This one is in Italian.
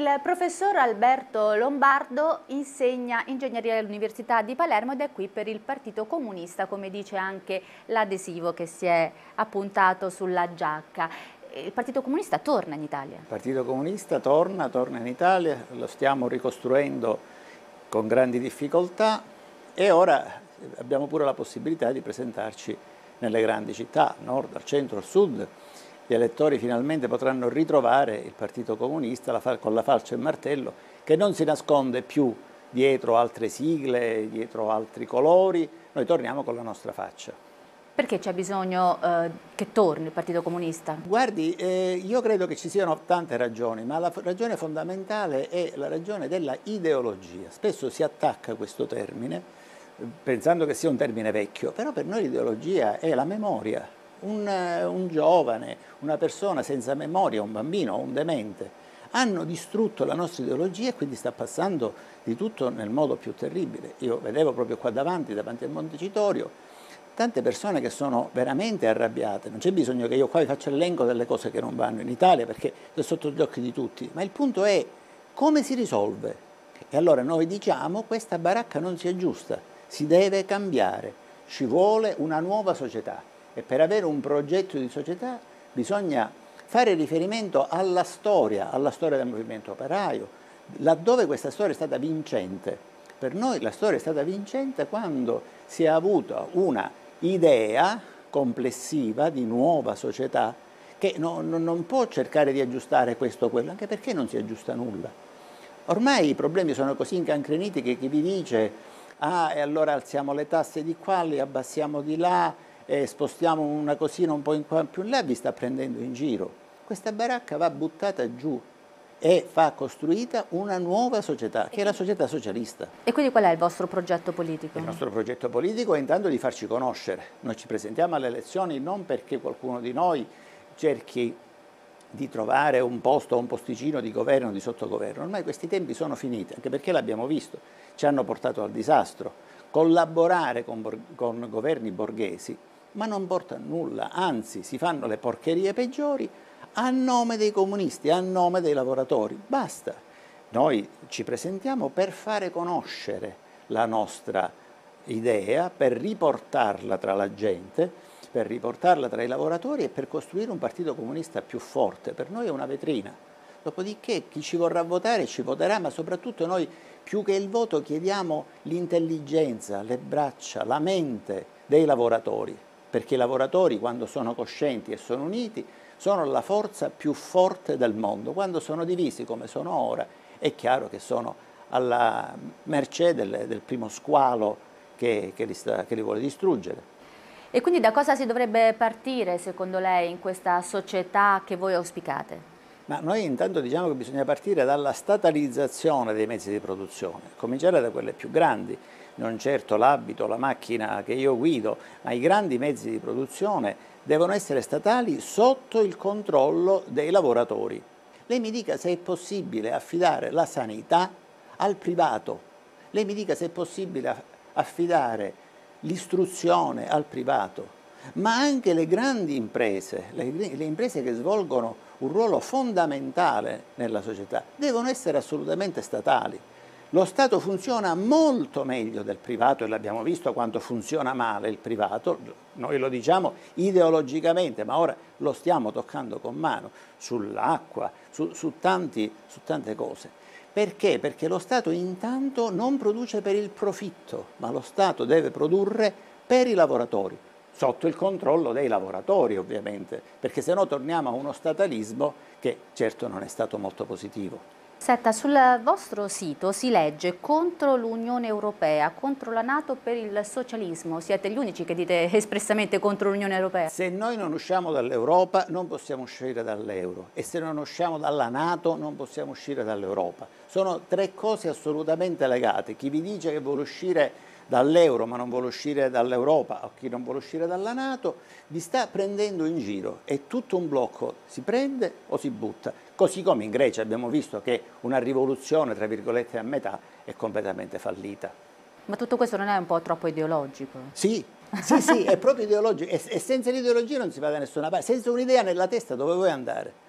Il professor Alberto Lombardo insegna ingegneria all'Università di Palermo ed è qui per il Partito Comunista, come dice anche l'adesivo che si è appuntato sulla giacca. Il Partito Comunista torna in Italia? Il Partito Comunista torna, torna in Italia, lo stiamo ricostruendo con grandi difficoltà e ora abbiamo pure la possibilità di presentarci nelle grandi città, nord, al centro, al sud, gli elettori finalmente potranno ritrovare il Partito Comunista con la falce e il martello che non si nasconde più dietro altre sigle, dietro altri colori, noi torniamo con la nostra faccia. Perché c'è bisogno eh, che torni il Partito Comunista? Guardi, eh, io credo che ci siano tante ragioni, ma la ragione fondamentale è la ragione della ideologia. Spesso si attacca questo termine eh, pensando che sia un termine vecchio, però per noi l'ideologia è la memoria, un, un giovane, una persona senza memoria, un bambino un demente, hanno distrutto la nostra ideologia e quindi sta passando di tutto nel modo più terribile. Io vedevo proprio qua davanti, davanti al Montecitorio, tante persone che sono veramente arrabbiate. Non c'è bisogno che io qua vi faccia l'elenco delle cose che non vanno in Italia perché è sotto gli occhi di tutti, ma il punto è come si risolve. E allora noi diciamo questa baracca non si aggiusta, si deve cambiare, ci vuole una nuova società. E per avere un progetto di società bisogna fare riferimento alla storia, alla storia del movimento operaio, laddove questa storia è stata vincente. Per noi la storia è stata vincente quando si è avuta una idea complessiva di nuova società che no, no, non può cercare di aggiustare questo o quello, anche perché non si aggiusta nulla. Ormai i problemi sono così incancreniti che chi vi dice ah e allora alziamo le tasse di qua, le abbassiamo di là, eh, spostiamo una cosina un po' in qua più in là, vi sta prendendo in giro. Questa baracca va buttata giù e va costruita una nuova società, che è la società socialista. E quindi qual è il vostro progetto politico? Il nostro progetto politico è intanto di farci conoscere. Noi ci presentiamo alle elezioni non perché qualcuno di noi cerchi di trovare un posto o un posticino di governo o di sottogoverno. Ormai questi tempi sono finiti, anche perché l'abbiamo visto, ci hanno portato al disastro. Collaborare con, con governi borghesi ma non porta a nulla, anzi si fanno le porcherie peggiori a nome dei comunisti, a nome dei lavoratori. Basta. Noi ci presentiamo per fare conoscere la nostra idea, per riportarla tra la gente, per riportarla tra i lavoratori e per costruire un partito comunista più forte. Per noi è una vetrina. Dopodiché chi ci vorrà votare ci voterà, ma soprattutto noi più che il voto chiediamo l'intelligenza, le braccia, la mente dei lavoratori perché i lavoratori quando sono coscienti e sono uniti sono la forza più forte del mondo, quando sono divisi come sono ora è chiaro che sono alla mercé del, del primo squalo che, che, li sta, che li vuole distruggere. E quindi da cosa si dovrebbe partire secondo lei in questa società che voi auspicate? Ma noi intanto diciamo che bisogna partire dalla statalizzazione dei mezzi di produzione, cominciare da quelle più grandi, non certo l'abito, la macchina che io guido, ma i grandi mezzi di produzione devono essere statali sotto il controllo dei lavoratori. Lei mi dica se è possibile affidare la sanità al privato, lei mi dica se è possibile affidare l'istruzione al privato, ma anche le grandi imprese, le, le, imprese che svolgono un ruolo fondamentale nella società, devono essere assolutamente statali. Lo Stato funziona molto meglio del privato e l'abbiamo visto quanto funziona male il privato, noi lo diciamo ideologicamente, ma ora lo stiamo toccando con mano, sull'acqua, su, su, su tante cose. Perché? Perché lo Stato intanto non produce per il profitto, ma lo Stato deve produrre per i lavoratori sotto il controllo dei lavoratori ovviamente, perché se no torniamo a uno statalismo che certo non è stato molto positivo. Senta, sul vostro sito si legge contro l'Unione Europea, contro la Nato per il socialismo. Siete gli unici che dite espressamente contro l'Unione Europea? Se noi non usciamo dall'Europa non possiamo uscire dall'euro e se non usciamo dalla Nato non possiamo uscire dall'Europa. Sono tre cose assolutamente legate. Chi vi dice che vuole uscire dall'euro ma non vuole uscire dall'Europa o chi non vuole uscire dalla Nato, vi sta prendendo in giro, è tutto un blocco, si prende o si butta. Così come in Grecia abbiamo visto che una rivoluzione, tra virgolette, a metà è completamente fallita. Ma tutto questo non è un po' troppo ideologico? Sì, sì, sì, è proprio ideologico e, senza l'ideologia non si va da nessuna parte, senza un'idea nella testa dove vuoi andare.